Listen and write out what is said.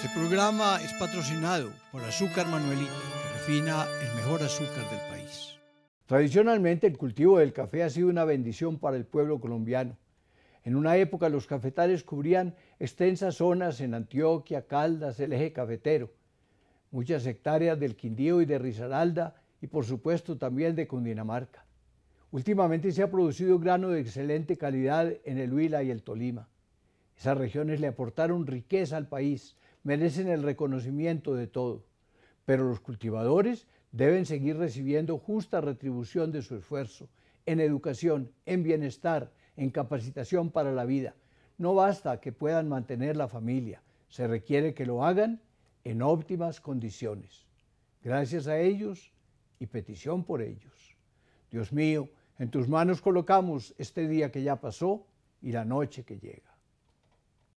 Este programa es patrocinado por Azúcar Manuelita, que refina el mejor azúcar del país. Tradicionalmente el cultivo del café ha sido una bendición para el pueblo colombiano. En una época los cafetales cubrían extensas zonas en Antioquia, Caldas, el eje cafetero, muchas hectáreas del Quindío y de Risaralda y por supuesto también de Cundinamarca. Últimamente se ha producido grano de excelente calidad en el Huila y el Tolima. Esas regiones le aportaron riqueza al país, merecen el reconocimiento de todo, pero los cultivadores deben seguir recibiendo justa retribución de su esfuerzo en educación, en bienestar, en capacitación para la vida. No basta que puedan mantener la familia, se requiere que lo hagan en óptimas condiciones. Gracias a ellos y petición por ellos. Dios mío, en tus manos colocamos este día que ya pasó y la noche que llega.